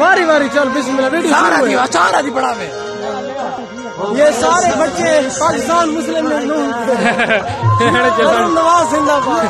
वारी वारी चल बिस्मिल्लाह वीडियो सारा दी सारा दी पढ़ावे ये सारे बच्चे पाकिस्तान मुस्लिम नवाज़ जिंदाबाद।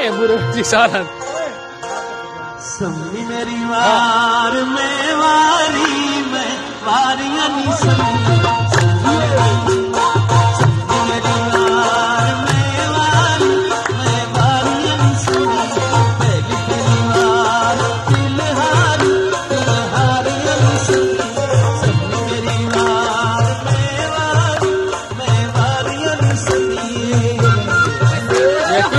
ए बुरो जी सारा। सम्मी मेरी वार में वारी में वारियाँ नी सम्मी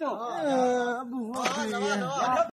嗯，不，抽烟。